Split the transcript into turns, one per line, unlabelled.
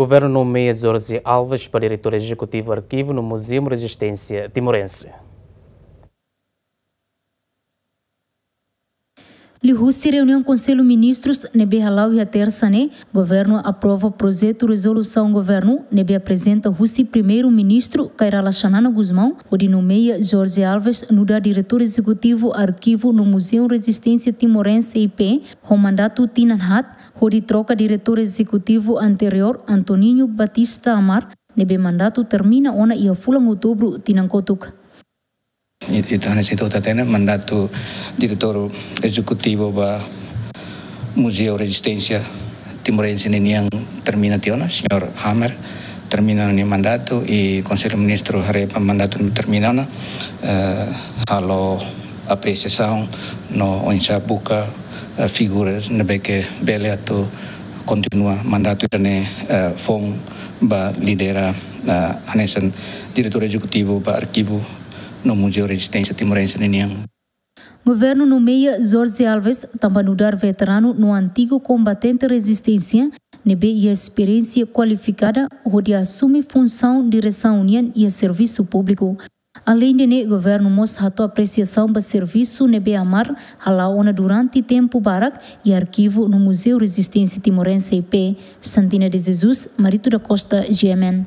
Governo nomeia Jorge Alves para diretor executivo arquivo no Museu Resistência Timorense.
Lihussi reunião Conselho Ministros nebe halau e terça né, governo aprova projeto resolução governo. Nebe apresenta Russi primeiro-ministro Kairala Xanana Guzmão, onde nomeia Jorge Alves no da diretor executivo arquivo no Museu Resistência Timorense IP, com mandato Tinanhat, onde troca diretor executivo anterior Antoninho Batista Amar, nebe mandato termina ona ia fulang outubro tinangkotuk.
Itu hanya Atene è mandato direttore esecutivo va Museo Resistenza Timorense yang terminationa, Sjor Hammer, terminaron ini mandato I Consiglio Ministro avrebbe mandato terminana eh, halo apresiasi, no onsa buka eh, uh, nebeke bele atau continua mandato dene uh, eh, fong ba lidera uh, anesen direttore esecutivo ba archivo no Museu Resistência Timorense Niniang.
Governo nomeia Jorge Alves, também mudar veterano no antigo combatente resistência, nebe e experiência qualificada, onde assume função direção união e serviço público. Além de governo mostra a apreciação para serviço nebe amar, halaona durante tempo barak e arquivo no Museu Resistência Timorense IP. Santina de Jesus, Marito da Costa, GMN.